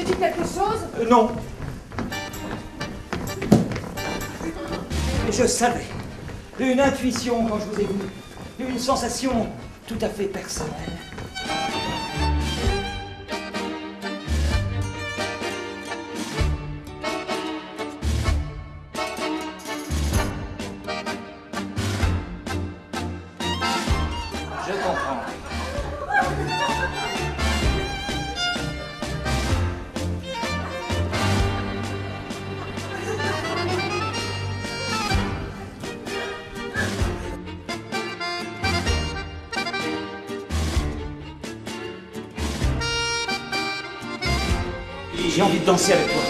J'ai dit quelque chose Euh, non. Je savais. Une intuition quand je vous ai vu. Une sensation tout à fait personnelle. Je comprends. J'ai envie de danser avec toi.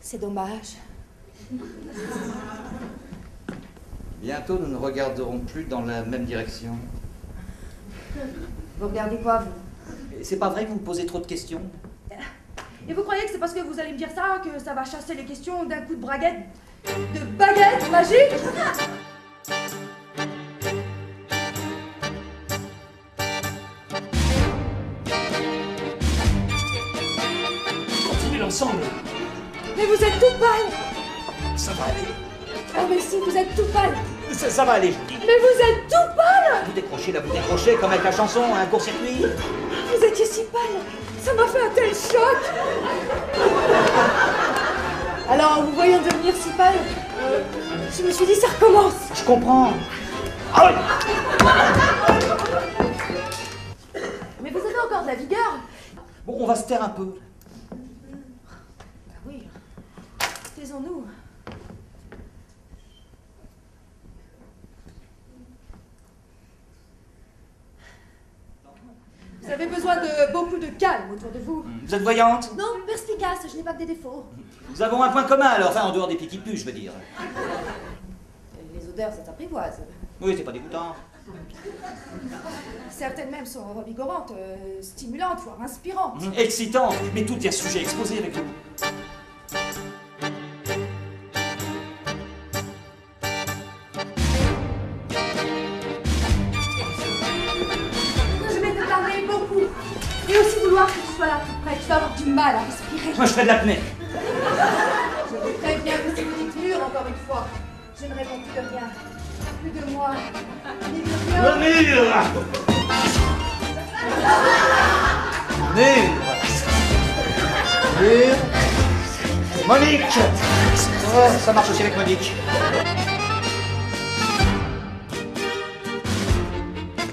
C'est dommage. Bientôt, nous ne regarderons plus dans la même direction. Vous regardez quoi, vous? C'est pas vrai que vous me posez trop de questions? Et vous croyez que c'est parce que vous allez me dire ça que ça va chasser les questions d'un coup de braguette De baguette magique? Continuez l'ensemble. Mais vous êtes tout pâle Ça va aller. Oh mais si, vous êtes tout pâle Ça, ça va aller. Mais vous êtes tout pâle Vous décrochez là, vous décrochez comme avec la chanson, un court-circuit. Vous étiez si pâle Ça m'a fait un tel choc Alors, en vous voyant devenir si pâle, euh, je me suis dit ça recommence Je comprends. Ah oui Mais vous avez encore de la vigueur Bon, on va se taire un peu. Ah oui, taisons-nous. Vous avez besoin de beaucoup de calme autour de vous. Vous êtes voyante? Non, perspicace, je n'ai pas que des défauts. Nous avons un point commun alors, enfin en dehors des pieds puent, je veux dire. Les odeurs, ça s'apprivoise. Oui, c'est pas dégoûtant. Certaines même sont revigorantes, euh, stimulantes, voire inspirantes. Hum, Excitant, mais tout est sujet exposé avec vous. Vouloir que tu sois là tout près. Tu vas avoir du mal à respirer. Moi, je fais de l'apnée. Je vous préviens que si vous dites mur encore une fois, je ne réponds plus de rien. Plus de moi, ni de Le rien. mur Mur Mur Monique Oh, ça marche aussi avec Monique.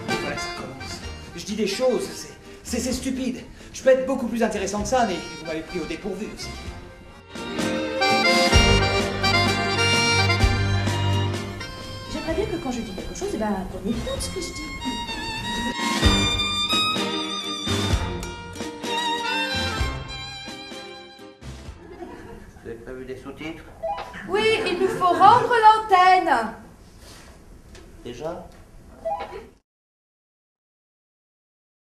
Voilà, ça commence. Je dis des choses, c'est- c'est stupide. Je peux être beaucoup plus intéressant que ça, mais vous m'avez pris au dépourvu aussi. J'aimerais bien que quand je dis quelque chose, eh ben, qu'on écoute ce que je dis. Vous avez prévu des sous-titres? Oui, il nous faut rendre l'antenne. Déjà?